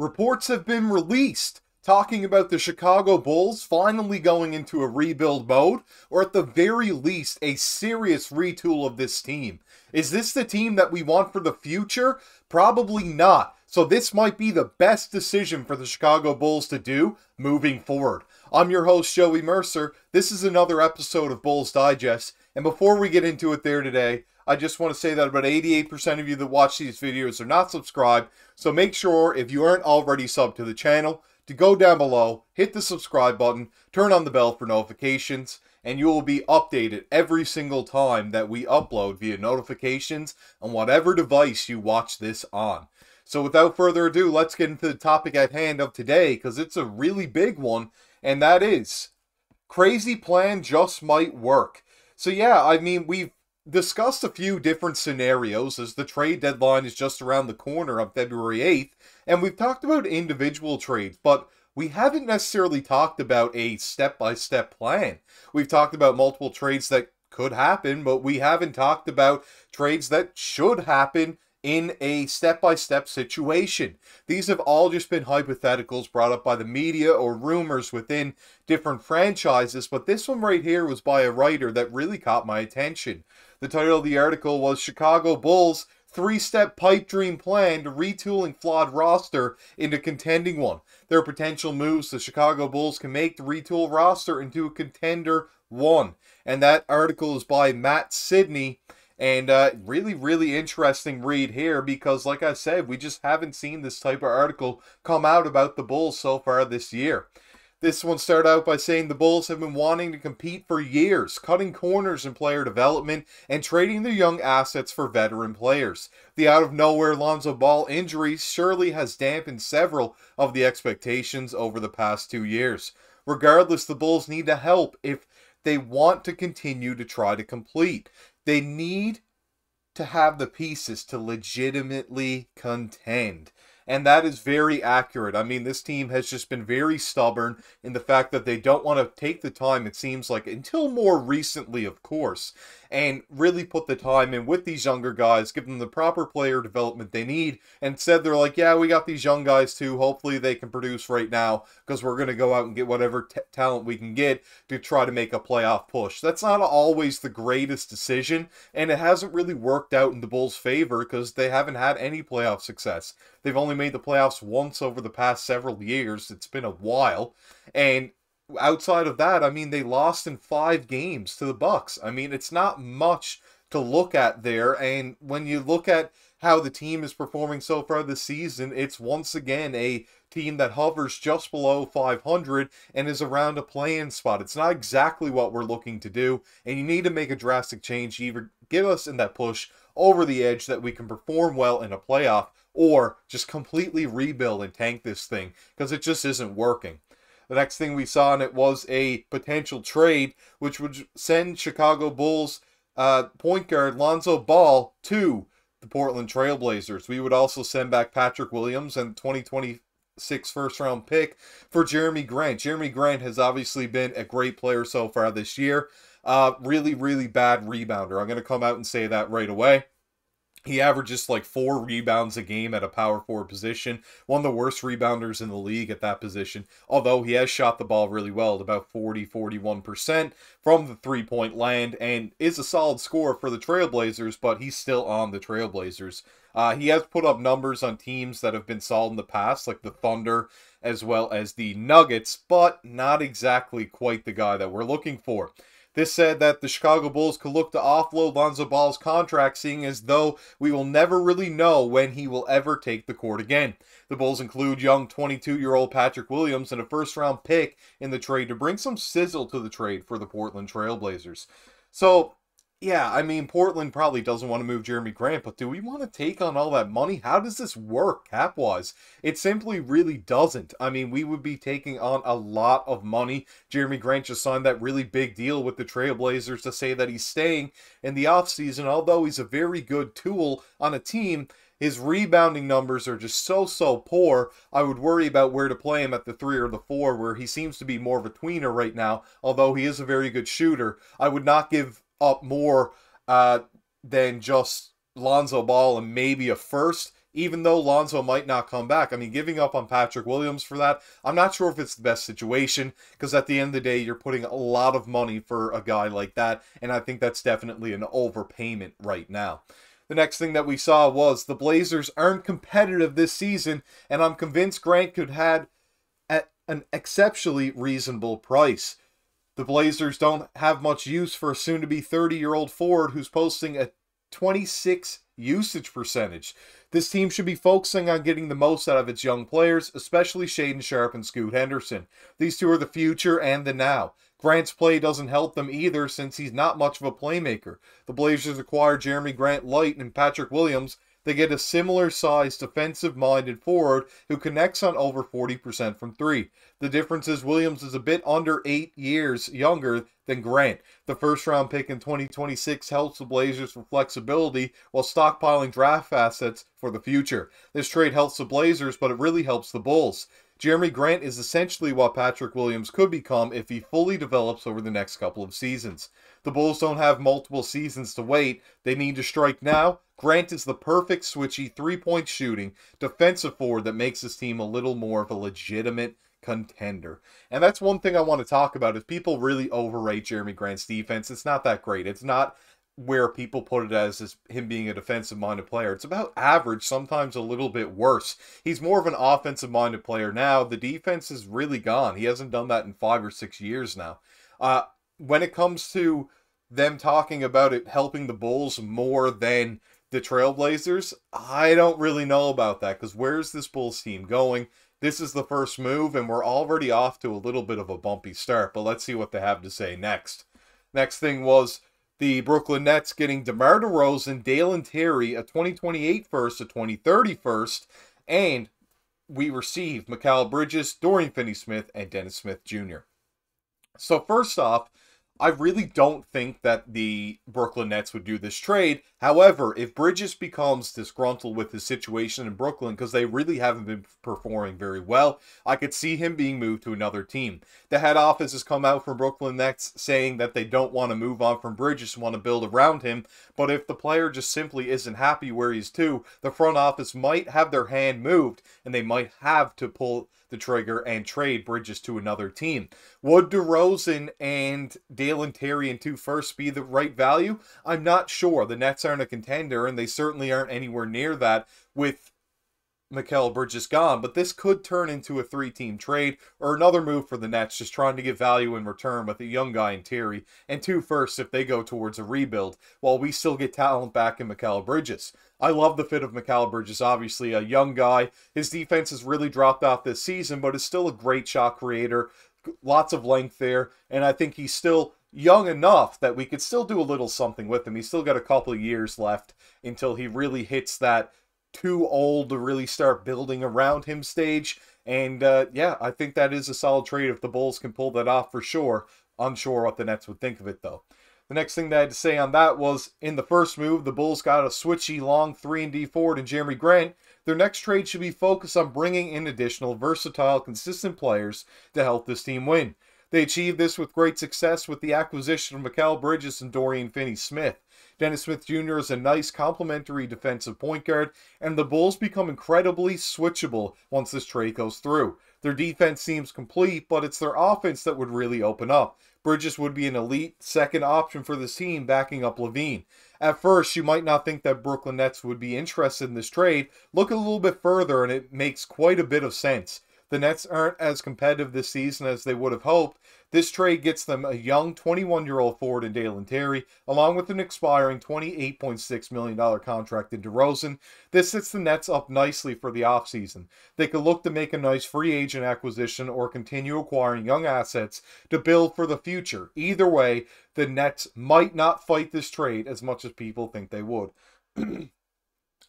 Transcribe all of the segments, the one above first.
reports have been released talking about the Chicago Bulls finally going into a rebuild mode, or at the very least, a serious retool of this team. Is this the team that we want for the future? Probably not. So, this might be the best decision for the Chicago Bulls to do moving forward. I'm your host, Joey Mercer. This is another episode of Bulls Digest. And before we get into it there today, I just want to say that about 88% of you that watch these videos are not subscribed. So make sure, if you aren't already subbed to the channel, to go down below, hit the subscribe button, turn on the bell for notifications, and you will be updated every single time that we upload via notifications on whatever device you watch this on. So without further ado, let's get into the topic at hand of today because it's a really big one, and that is crazy plan just might work. So yeah, I mean, we've discussed a few different scenarios as the trade deadline is just around the corner on February 8th, and we've talked about individual trades, but we haven't necessarily talked about a step by step plan. We've talked about multiple trades that could happen, but we haven't talked about trades that should happen in a step by step situation. These have all just been hypotheticals brought up by the media or rumors within different franchises, but this one right here was by a writer that really caught my attention. The title of the article was Chicago Bulls three step pipe dream plan to retooling flawed roster into contending one. There are potential moves the Chicago Bulls can make to retool roster into a contender one. And that article is by Matt Sidney. And uh, really, really interesting read here because, like I said, we just haven't seen this type of article come out about the Bulls so far this year. This one started out by saying the Bulls have been wanting to compete for years, cutting corners in player development and trading their young assets for veteran players. The out of nowhere Lonzo Ball injury surely has dampened several of the expectations over the past two years. Regardless, the Bulls need to help if they want to continue to try to complete. They need to have the pieces to legitimately contend. And that is very accurate. I mean, this team has just been very stubborn in the fact that they don't want to take the time, it seems like, until more recently, of course, and really put the time in with these younger guys, give them the proper player development they need. And instead, they're like, yeah, we got these young guys too. Hopefully, they can produce right now because we're going to go out and get whatever talent we can get to try to make a playoff push. That's not always the greatest decision, and it hasn't really worked out in the Bulls' favor because they haven't had any playoff success. They've only made the playoffs once over the past several years. It's been a while. And outside of that, I mean, they lost in five games to the Bucks. I mean, it's not much to look at there. And when you look at how the team is performing so far this season, it's once again a team that hovers just below 500 and is around a playing spot. It's not exactly what we're looking to do, and you need to make a drastic change to either get us in that push over the edge that we can perform well in a playoff, or just completely rebuild and tank this thing because it just isn't working. The next thing we saw in it was a potential trade, which would send Chicago Bulls uh, point guard Lonzo Ball to the Portland Trailblazers. We would also send back Patrick Williams and 2026 first round pick for Jerami Grant. Jerami Grant has obviously been a great player so far this year. Uh, really, really bad rebounder. I'm going to come out and say that right away. He averages like four rebounds a game at a power forward position. One of the worst rebounders in the league at that position. Although he has shot the ball really well at about 40 41% from the three point land and is a solid scorer for the Trailblazers, but he's still on the Trailblazers. Uh, he has put up numbers on teams that have been solid in the past, like the Thunder as well as the Nuggets, but not exactly quite the guy that we're looking for. This said that the Chicago Bulls could look to offload Lonzo Ball's contract, seeing as though we will never really know when he will ever take the court again. The Bulls include young 22 year old Patrick Williams and a first round pick in the trade to bring some sizzle to the trade for the Portland Trailblazers. So yeah, I mean, Portland probably doesn't want to move Jerami Grant, but do we want to take on all that money? How does this work cap wise? It simply really doesn't. I mean, we would be taking on a lot of money. Jerami Grant just signed that really big deal with the Trailblazers to say that he's staying in the offseason. Although he's a very good tool on a team, his rebounding numbers are just so, so poor. I would worry about where to play him at the three or the four, where he seems to be more of a tweener right now, although he is a very good shooter. I would not give up more uh, than just Lonzo Ball and maybe a first even though Lonzo might not come back. I mean, giving up on Patrick Williams for that, I'm not sure if it's the best situation because at the end of the day, you're putting a lot of money for a guy like that, and I think that's definitely an overpayment right now. The next thing that we saw was the Blazers aren't competitive this season, and I'm convinced Grant could have at an exceptionally reasonable price. The Blazers don't have much use for a soon to be 30 year old forward who's posting a 26 usage percentage. This team should be focusing on getting the most out of its young players, especially Shaedon Sharpe and Scoot Henderson. These two are the future and the now. Grant's play doesn't help them either since he's not much of a playmaker. The Blazers acquired Jerami Grant Light and Patrick Williams. They get a similar sized defensive minded forward who connects on over 40% from three. The difference is Williams is a bit under eight years younger than Grant. The first round pick in 2026 helps the Blazers for flexibility while stockpiling draft assets for the future. This trade helps the Blazers, but it really helps the Bulls. Jerami Grant is essentially what Patrick Williams could become if he fully develops over the next couple of seasons. The Bulls don't have multiple seasons to wait. They need to strike now. Grant is the perfect switchy three point shooting defensive forward that makes this team a little more of a legitimate contender. And that's one thing I want to talk about is people really overrate Jerami Grant's defense. It's not that great. It's not where people put it as, as him being a defensive minded player. It's about average, sometimes a little bit worse. He's more of an offensive minded player now. The defense is really gone. He hasn't done that in five or six years now. Uh, when it comes to them talking about it helping the Bulls more than the Trailblazers, I don't really know about that because where's this Bulls team going? This is the first move, and we're already off to a little bit of a bumpy start, but let's see what they have to say next. Next thing was the Brooklyn Nets getting DeMar DeRozan, Dalen Terry, a 2028 first, a 2030 first, and we received Mikal Bridges, Dorian Finney-Smith, and Dennis Smith Jr. So first off, I really don't think that the Brooklyn Nets would do this trade. However, if Bridges becomes disgruntled with his situation in Brooklyn because they really haven't been performing very well, I could see him being moved to another team. The head office has come out from Brooklyn Nets saying that they don't want to move on from Bridges, want to build around him. But if the player just simply isn't happy where he's to, the front office might have their hand moved and they might have to pull the trigger and trade Bridges to another team. Would DeRozan and Dalen Terry and two firsts be the right value? I'm not sure. The Nets aren't a contender, and they certainly aren't anywhere near that with Mikal Bridges gone, but this could turn into a three team trade or another move for the Nets, just trying to get value in return with a young guy in Terry and two firsts if they go towards a rebuild, while we still get talent back in Mikal Bridges. I love the fit of Mikal Bridges, obviously a young guy. His defense has really dropped off this season, but is still a great shot creator. Lots of length there, and I think he's still young enough that we could still do a little something with him. He's still got a couple of years left until he really hits that too old to really start building around him stage. And uh, yeah, I think that is a solid trade if the Bulls can pull that off for sure. Unsure what the Nets would think of it though. The next thing that I had to say on that was in the first move, the Bulls got a switchy long 3 and D forward in Jerami Grant. Their next trade should be focused on bringing in additional versatile, consistent players to help this team win. They achieved this with great success with the acquisition of Mikal Bridges and Dorian Finney-Smith. Dennis Smith Jr. is a nice complementary defensive point guard, and the Bulls become incredibly switchable once this trade goes through. Their defense seems complete, but it's their offense that would really open up. Bridges would be an elite second option for this team, backing up LaVine. At first, you might not think that Brooklyn Nets would be interested in this trade. Look a little bit further, and it makes quite a bit of sense. The Nets aren't as competitive this season as they would have hoped, this trade gets them a young 21 year old forward in Dalen Terry, along with an expiring $28.6 million contract in DeRozan. This sets the Nets up nicely for the offseason. They could look to make a nice free agent acquisition or continue acquiring young assets to build for the future. Either way, the Nets might not fight this trade as much as people think they would.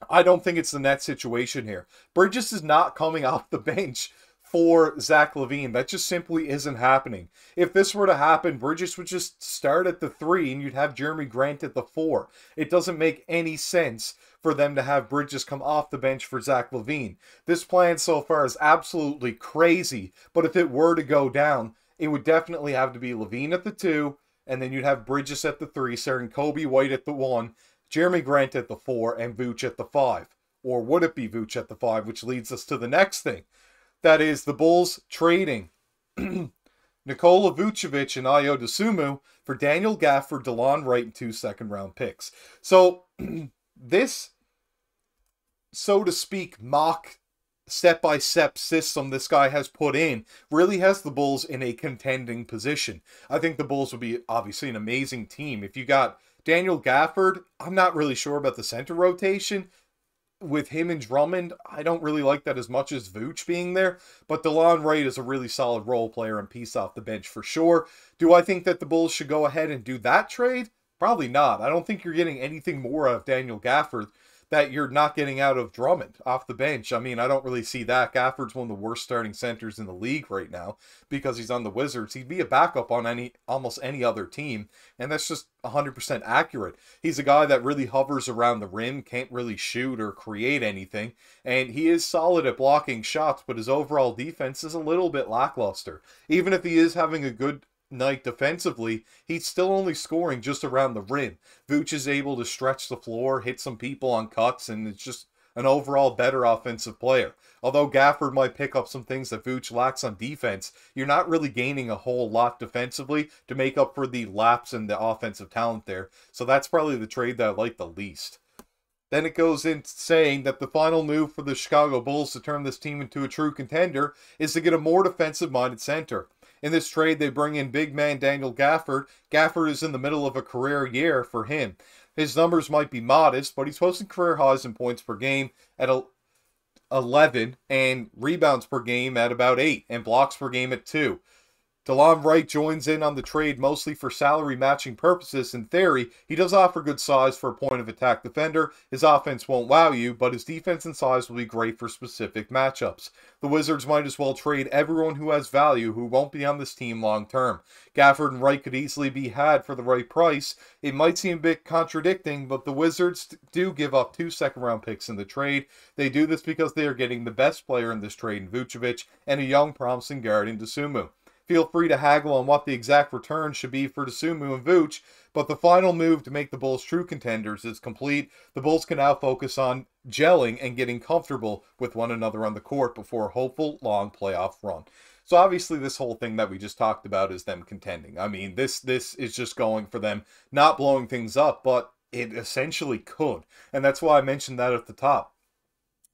I don't think it's the Nets situation here. Bridges is not coming off the bench for Zach LaVine. That just simply isn't happening. If this were to happen, Bridges would just start at the three and you'd have Jerami Grant at the four. It doesn't make any sense for them to have Bridges come off the bench for Zach LaVine. This plan so far is absolutely crazy, but if it were to go down, it would definitely have to be LaVine at the two, and then you'd have Bridges at the three, starting Coby White at the one, Jerami Grant at the four, and Vooch at the five. Or would it be Vooch at the five, which leads us to the next thing. That is the Bulls trading Nikola Vucevic and Ayo Dosunmu for Daniel Gafford, DeLon Wright, and two second round picks. So this, so to speak, mock step by step system this guy has put in really has the Bulls in a contending position. I think the Bulls would be obviously an amazing team. If you got Daniel Gafford, I'm not really sure about the center rotation. With him and Drummond, I don't really like that as much as Vooch being there, but DeLon Wright is a really solid role player and piece off the bench for sure. Do I think that the Bulls should go ahead and do that trade? Probably not. I don't think you're getting anything more out of Daniel Gafford that you're not getting out of Drummond off the bench. I mean, I don't really see that. Gafford's one of the worst starting centers in the league right now because he's on the Wizards. He'd be a backup on any almost any other team, and that's just 100% accurate. He's a guy that really hovers around the rim, can't really shoot or create anything, and he is solid at blocking shots, but his overall defense is a little bit lackluster. Even if he is having a good night defensively, he's still only scoring just around the rim. Vooch is able to stretch the floor, hit some people on cuts, and it's just an overall better offensive player. Although Gafford might pick up some things that Vooch lacks on defense, you're not really gaining a whole lot defensively to make up for the lapse in the offensive talent there. So that's probably the trade that I like the least. Then it goes in saying that the final move for the Chicago Bulls to turn this team into a true contender is to get a more defensive minded center. In this trade, they bring in big man Daniel Gafford. Gafford is in the middle of a career year for him. His numbers might be modest, but he's posting career highs in points per game at 11 and rebounds per game at about 8 and blocks per game at 2. DeLon Wright joins in on the trade mostly for salary matching purposes. In theory, he does offer good size for a point of attack defender. His offense won't wow you, but his defense and size will be great for specific matchups. The Wizards might as well trade everyone who has value who won't be on this team long term. Gafford and Wright could easily be had for the right price. It might seem a bit contradicting, but the Wizards do give up two second round picks in the trade. They do this because they are getting the best player in this trade in Vucevic and a young promising guard in Dosunmu. Feel free to haggle on what the exact return should be for Dosunmu and Vooch, but the final move to make the Bulls true contenders is complete. The Bulls can now focus on gelling and getting comfortable with one another on the court before a hopeful long playoff run. So obviously this whole thing that we just talked about is them contending. I mean, this this is just going for them not blowing things up, but it essentially could. And that's why I mentioned that at the top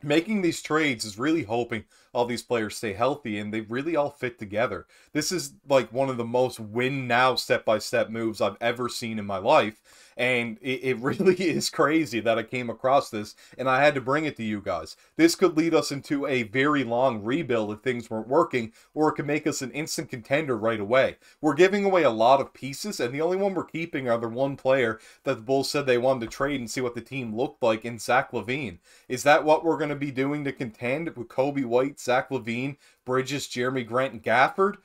making these trades is really hoping all these players stay healthy and they really all fit together. This is like one of the most win now step by step moves I've ever seen in my life. And it, it, really is crazy that I came across this and I had to bring it to you guys. This could lead us into a very long rebuild if things weren't working, or it could make us an instant contender right away. We're giving away a lot of pieces, and the only one we're keeping are the one player that the Bulls said they wanted to trade and see what the team looked like in Zach LaVine. Is that what we're going to be doing to contend with Coby White, Zach LaVine, Bridges, Jerami Grant, and Gafford?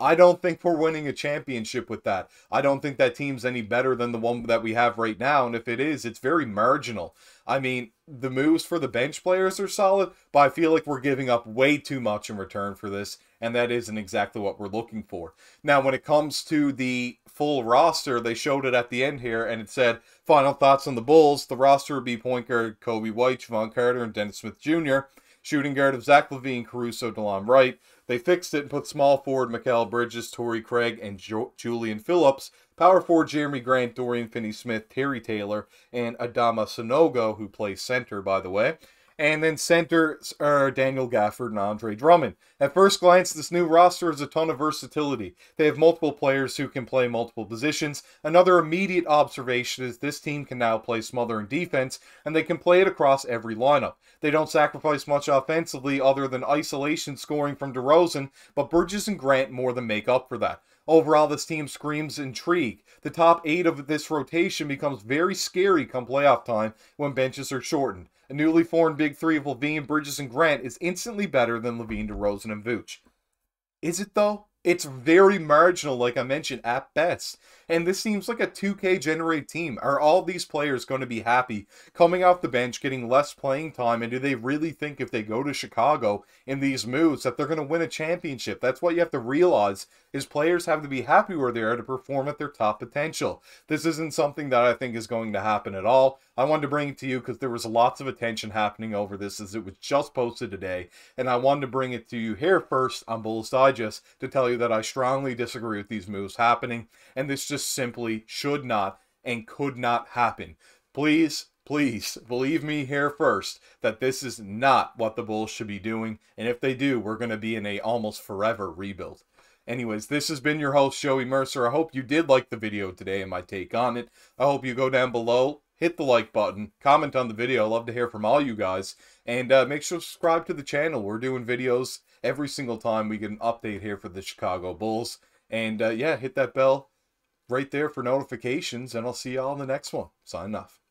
I don't think we're winning a championship with that. I don't think that team's any better than the one that we have right now. And if it is, it's very marginal. I mean, the moves for the bench players are solid, but I feel like we're giving up way too much in return for this. And that isn't exactly what we're looking for. Now, when it comes to the full roster, they showed it at the end here and it said, final thoughts on the Bulls. The roster would be point guard Coby White, Jevon Carter, and Dennis Smith Jr., shooting guard of Zach LaVine, Caruso, DeLon Wright they fixed it and put small forward Mikal Bridges, Torrey Craig, and jo- Julian Phillips. Power forward Jerami Grant, Dorian Finney Smith, Terry Taylor, and Adama Sanogo, who plays center, by the way. And then centers are er, Daniel Gafford and Andre Drummond. At first glance, this new roster has a ton of versatility. They have multiple players who can play multiple positions. Another immediate observation is this team can now play smothering defense, and they can play it across every lineup. They don't sacrifice much offensively other than isolation scoring from DeRozan, but Bridges and Grant more than make up for that. Overall, this team screams intrigue. The top eight of this rotation becomes very scary come playoff time when benches are shortened. A newly formed big three of LaVine, Bridges, and Grant is instantly better than LaVine, DeRozan, and Vooch. Is it though? It's very marginal, like I mentioned, at best. And this seems like a 2K generated team. Are all these players going to be happy coming off the bench, getting less playing time? And do they really think if they go to Chicago in these moves that they're going to win a championship? That's what you have to realize is players have to be happy where they are to perform at their top potential. This isn't something that I think is going to happen at all. I wanted to bring it to you because there was lots of attention happening over this as it was just posted today. And I wanted to bring it to you here first on Bulls Digest to tell you that I strongly disagree with these moves happening. And this just simply should not and could not happen. Please, please believe me here first that this is not what the Bulls should be doing. And if they do, we're going to be in a almost forever rebuild. Anyways, this has been your host, Joey Mercer. I hope you did like the video today and my take on it. I hope you go down below, hit the like button, comment on the video. I love to hear from all you guys. And uh, make sure to subscribe to the channel. We're doing videos every single time we get an update here for the Chicago Bulls. And uh, yeah, hit that bell right there for notifications, and I'll see y'all in the next one. Sign off.